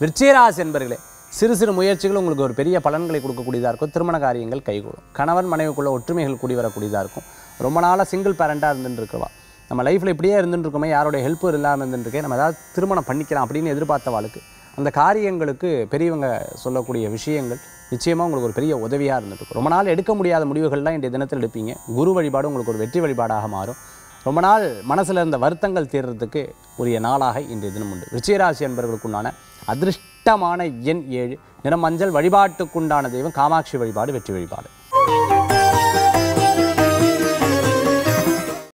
விருச்சிகராசி என்பர்களே சிறு சிறு முயற்சிகள் உங்களுக்கு ஒரு பெரிய பலன்களை கொடுக்கக்கூடியதாக இருக்கும். திருமண காரியங்கள் கைகூடும். கணவன் மனைவிக்குள்ள ஒற்றுமைகள் கூடி வரக்கூடியதாக இருக்கும். ரொம்ப நாளாக சிங்கிள் பேரண்டாக இருந்துருக்குவா நம்ம லைஃப்பில் இப்படியே இருந்துட்டு யாரோடைய ஹெல்ப்பும் இல்லாமல் இருந்துருக்கே நம்ம ஏதாவது திருமணம் பண்ணிக்கலாம் அப்படின்னு எதிர்பார்த்த வாழ்க்கை அந்த காரியங்களுக்கு பெரியவங்க சொல்லக்கூடிய விஷயங்கள் நிச்சயமாக உங்களுக்கு ஒரு பெரிய உதவியாக இருந்துட்டு ரொம்ப நாள் எடுக்க முடியாத முடிவுகள்லாம் இன்றைய தினத்தில் எடுப்பீங்க. குரு வழிபாடு உங்களுக்கு ஒரு வெற்றி வழிபாடாக மாறும். ரொம்ப நாள் மனசில் இருந்த வருத்தங்கள் தீர்றதுக்கு உரிய நாளாக இன்றைய தினம் உண்டு. ரிச்சிகராசி என்பவர்களுக்குண்டான அதிர்ஷ்டமான எண் ஏழு. நிறம் மஞ்சள் வழிபாட்டுக்குண்டான தெய்வம் காமாட்சி வழிபாடு வெற்றி வழிபாடு.